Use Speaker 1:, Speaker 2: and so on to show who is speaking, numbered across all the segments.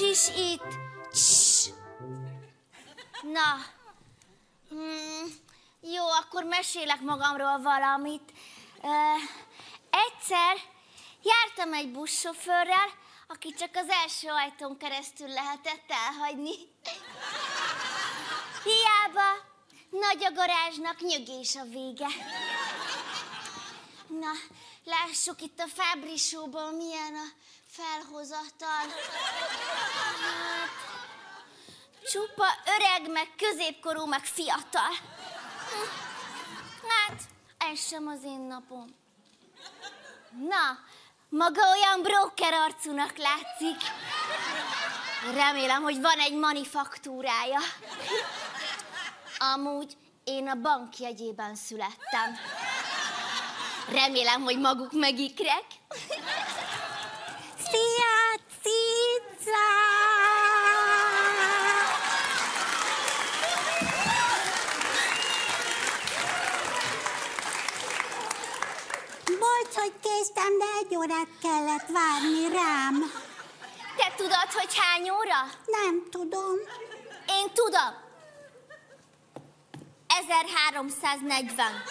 Speaker 1: is itt. Css. Na, hmm, jó, akkor mesélek magamról valamit. Uh, egyszer jártam egy buszsofőrrel, aki csak az első ajtón keresztül lehetett elhagyni. Hiába, nagy a garázsnak, nyögés a vége. Na, lássuk itt a Fábrisóban milyen a felhozatal. Hát, csupa öreg, meg középkorú, meg fiatal. Hát, ez sem az én napom. Na, maga olyan broker arcúnak látszik. Remélem, hogy van egy manifaktúrája. Amúgy én a bank jegyében születtem. Remélem, hogy maguk megikrek. Szia, cica!
Speaker 2: Bocs, hogy késtem, de egy órát kellett várni rám.
Speaker 1: Te tudod, hogy hány óra?
Speaker 2: Nem tudom.
Speaker 1: Én tudom. 1340.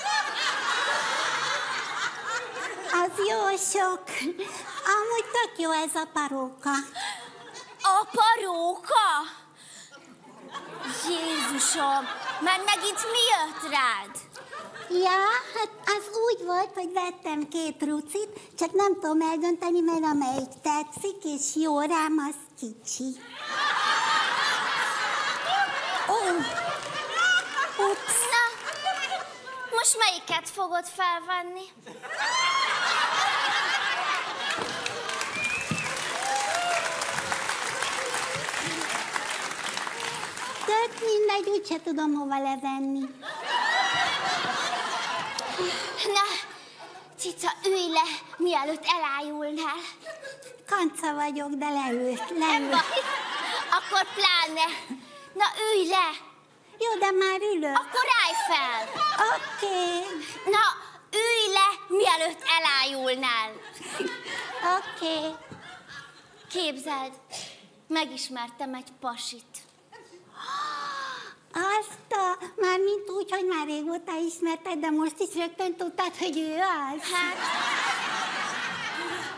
Speaker 2: Az jó sok. Amúgy tök jó ez a paróka.
Speaker 1: A paróka? Jézusom, már megint mi jött rád?
Speaker 2: Ja, hát az úgy volt, hogy vettem két rucit, csak nem tudom eldönteni, mert amelyik tetszik, és jó rám, az kicsi.
Speaker 1: Ó, ups. Na, most melyiket fogod felvenni?
Speaker 2: Mindegy, úgyse tudom hova levenni.
Speaker 1: Na, cica, ülj le, mielőtt elájulnál.
Speaker 2: Kanca vagyok, de leült, leült.
Speaker 1: baj, akkor pláne. Na, ülj le,
Speaker 2: Jó, de már ülök.
Speaker 1: akkor állj fel.
Speaker 2: Oké,
Speaker 1: Na, ülj le, mielőtt elájulnál.
Speaker 2: oké.
Speaker 1: Képzeld, megismertem egy pasit.
Speaker 2: Azt a, már mint úgy, hogy már régóta ismerted, de most is rögtön tudtad, hogy ő az?
Speaker 1: Hát,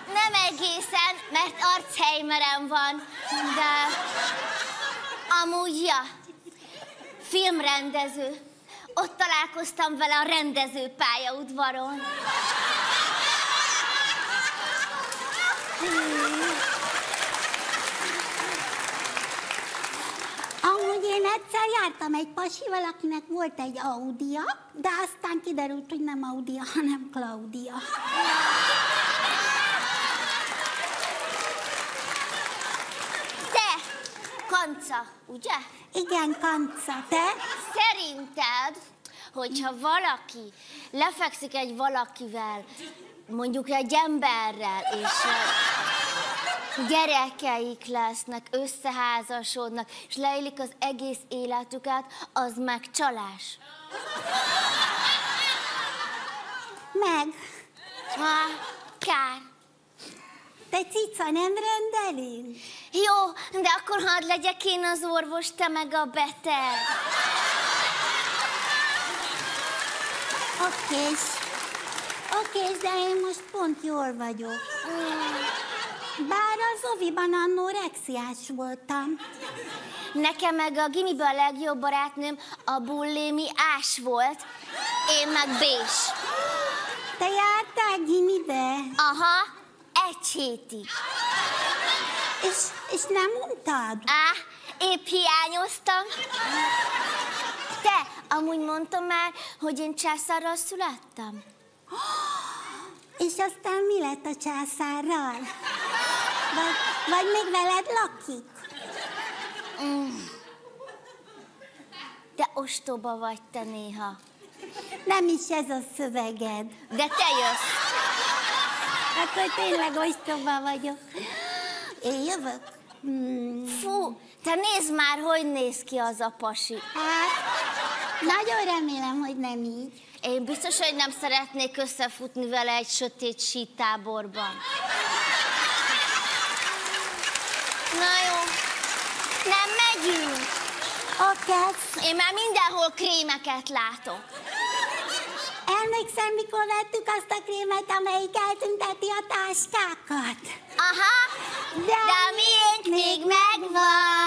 Speaker 1: nem egészen, mert archeimerem van, de amúgy, ja, filmrendező. Ott találkoztam vele a rendező pályaudvaron.
Speaker 2: Amúgy én egyszer jártam egy pasival, akinek volt egy Audia, de aztán kiderült, hogy nem Audia, hanem Claudia.
Speaker 1: Te, kanca, ugye?
Speaker 2: Igen, kanca, te?
Speaker 1: Szerinted, hogyha valaki lefekszik egy valakivel, mondjuk egy emberrel, és gyerekeik lesznek, összeházasodnak, és leélik az egész életüket, az meg csalás.
Speaker 2: Meg.
Speaker 1: Ha, kár.
Speaker 2: Te cica, nem rendelünk?
Speaker 1: Jó, de akkor hadd legyek én az orvos, te meg a beteg.
Speaker 2: Okés. Okés, de én most pont jól vagyok. Bár az oviban anorexiás voltam.
Speaker 1: Nekem meg a gimiben a legjobb barátnőm a bullémi ás volt, én meg bés.
Speaker 2: Te jártál gimibe,
Speaker 1: Aha, egy hétig.
Speaker 2: és, és nem untad?
Speaker 1: Á, épp hiányoztam. Te, amúgy mondtam már, hogy én császárral születtem?
Speaker 2: És aztán mi lett a császárral? Vagy, vagy még veled lakik?
Speaker 1: De ostoba vagy te néha.
Speaker 2: Nem is ez a szöveged.
Speaker 1: De te jössz.
Speaker 2: Akkor tényleg ostoba vagyok. Én jövök? Hmm.
Speaker 1: Fú, te nézd már, hogy néz ki az a pasi.
Speaker 2: Hát, nagyon remélem, hogy nem így.
Speaker 1: Én biztos, hogy nem szeretnék összefutni vele egy sötét sítáborban. Na jó.
Speaker 2: Nem megyünk. Akadsz.
Speaker 1: Hát Én már mindenhol krémeket látok.
Speaker 2: Emlékszem, mikor vettük azt a krémet, amelyik eltünteti a táskákat?
Speaker 1: Aha,
Speaker 2: de,
Speaker 1: de miénk még megvan.